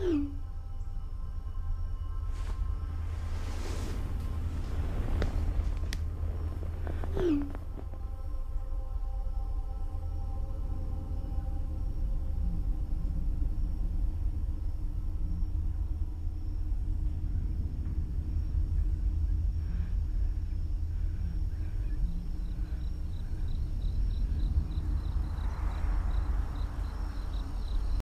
Mm-hmm.